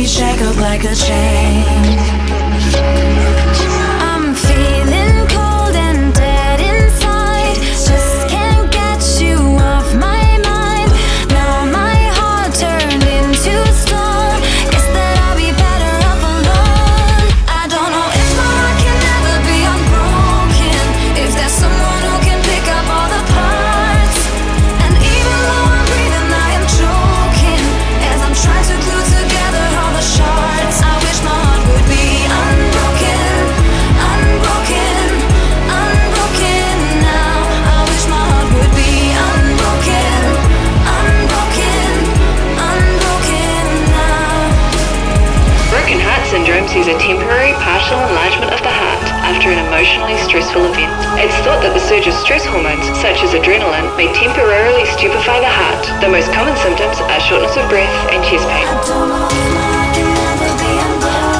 me shake up like a chain. Stressful event. It's thought that the surge of stress hormones, such as adrenaline, may temporarily stupefy the heart. The most common symptoms are shortness of breath and chest pain.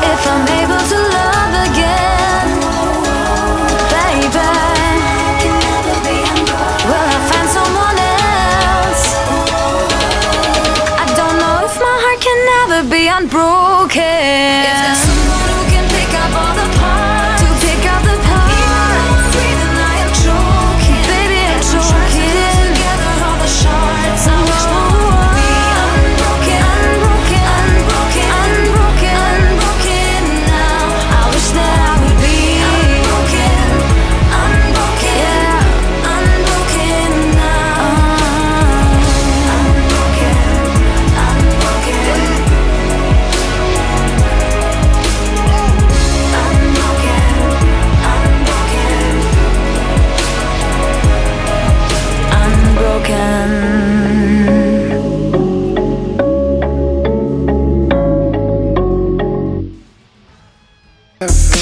If I'm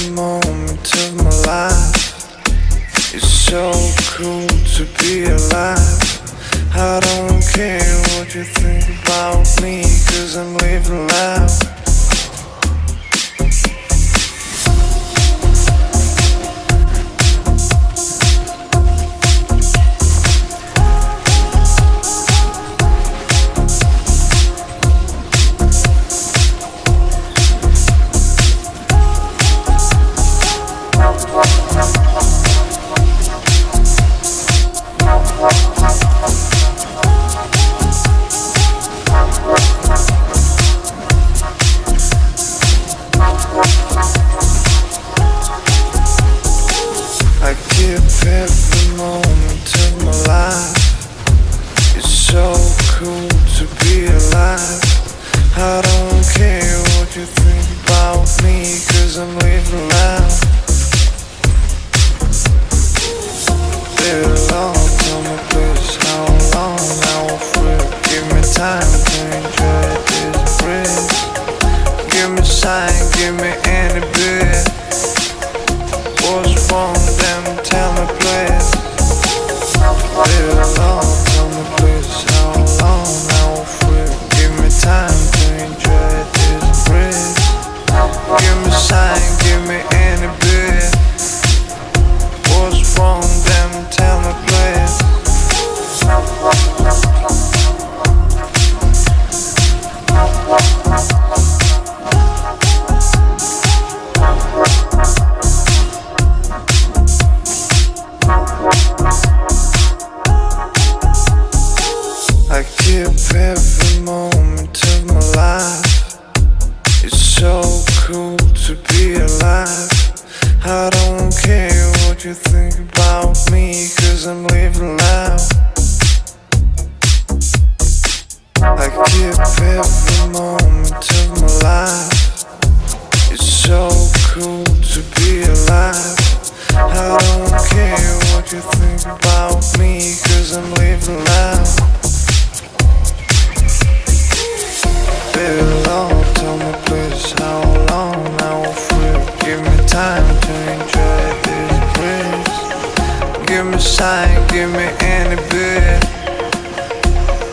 Moment of my life is so cool to be alive. I don't care what you think about me, cause I'm living loud. Loud. I give every moment of my life. It's so cool to be alive. I don't care what you think about me, cause I'm living loud. Baby, long, tell me please how long I will feel. Give me time to enjoy this. Give me sign, give me any bit.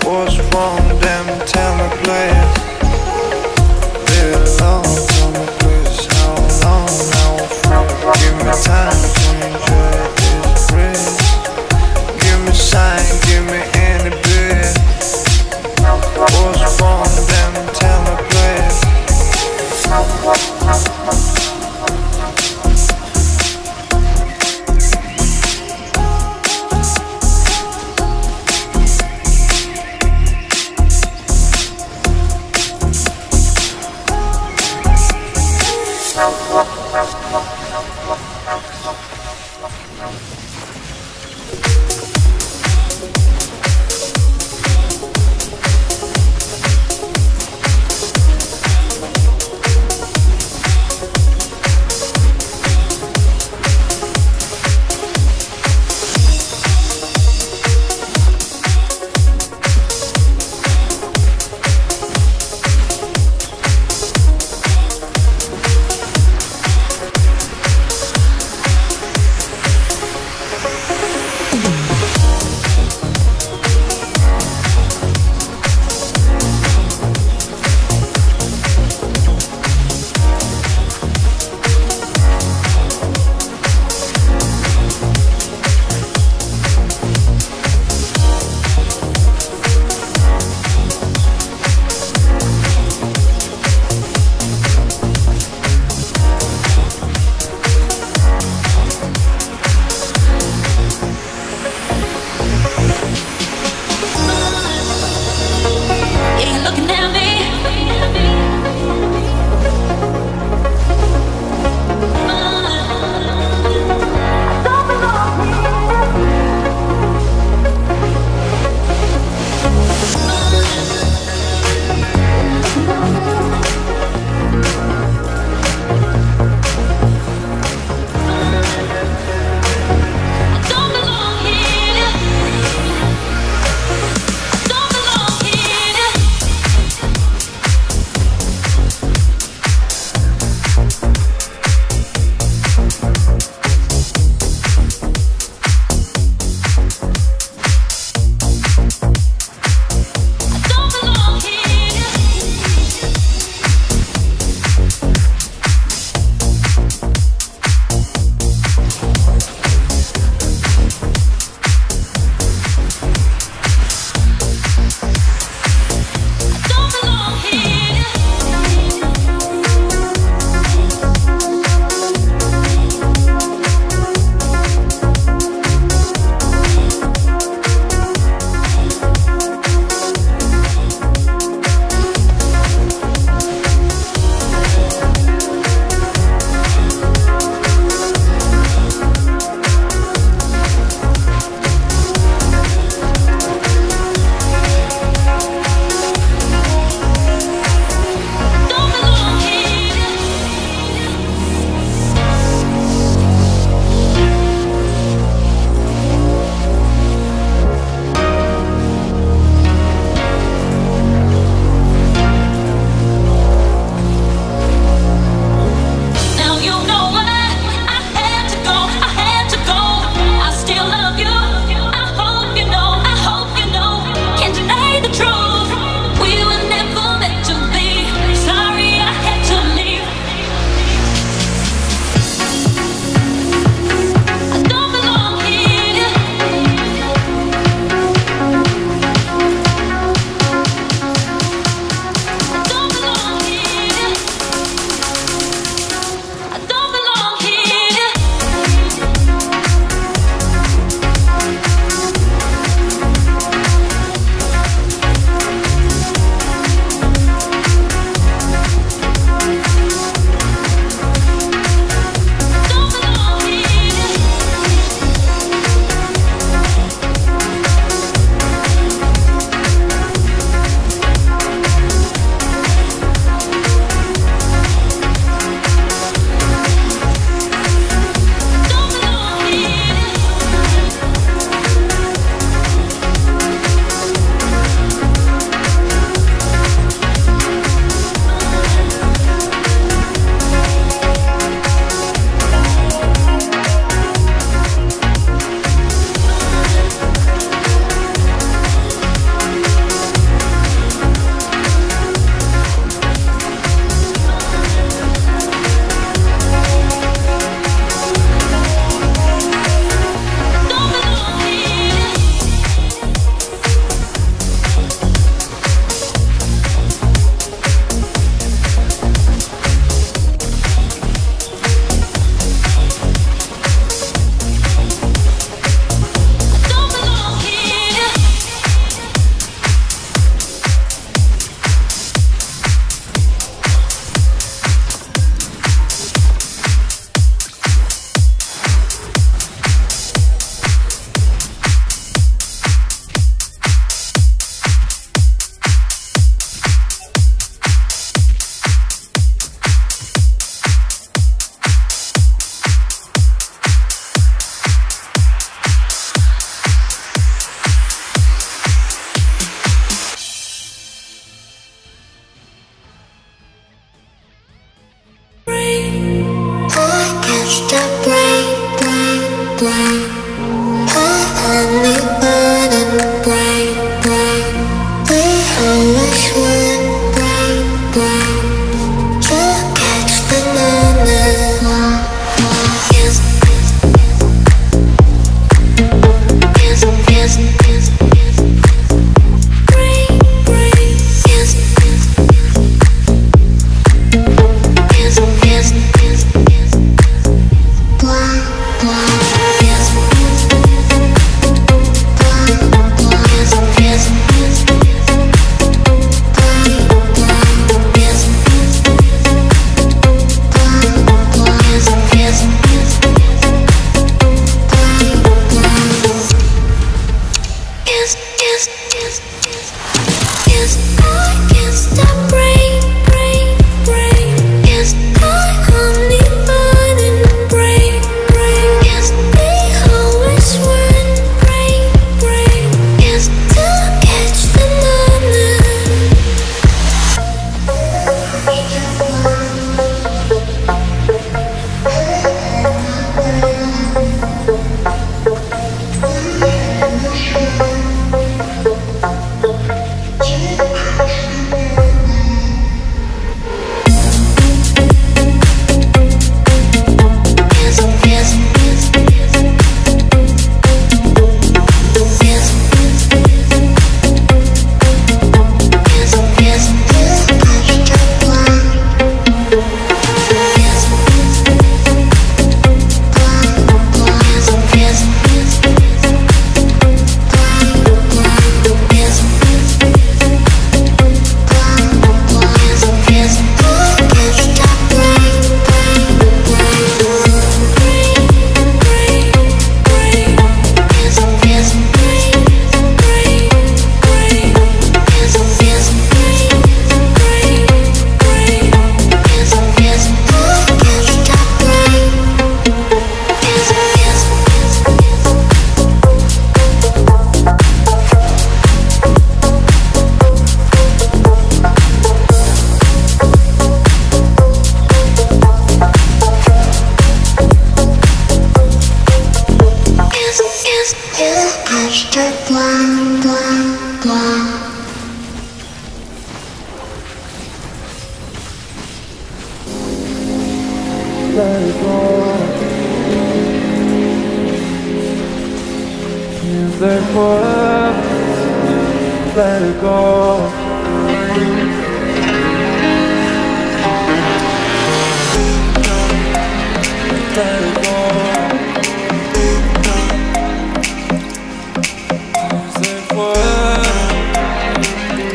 What's wrong, then tell me please. Baby, long, tell me please how long will feel. Give me time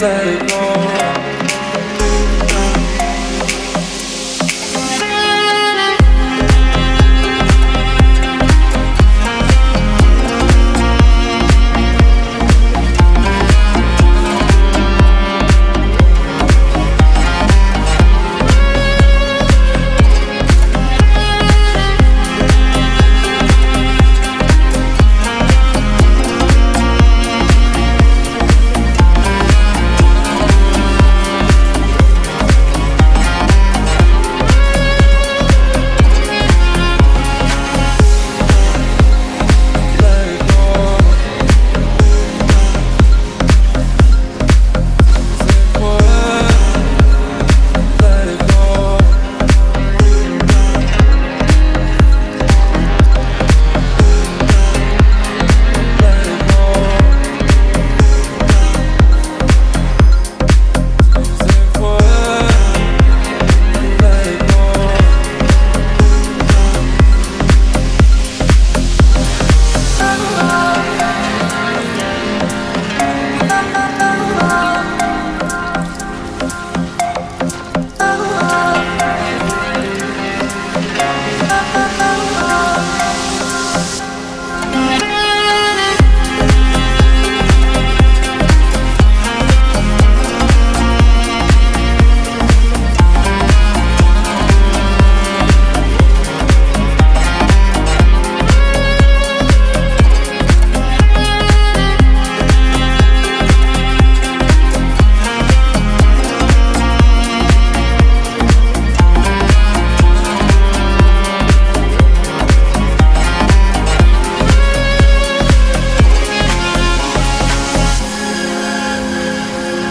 let it go.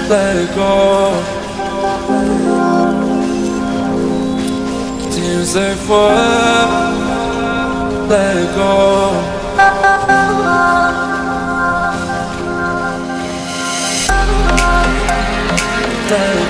let it go. Tears they fall, let it go. Let it go.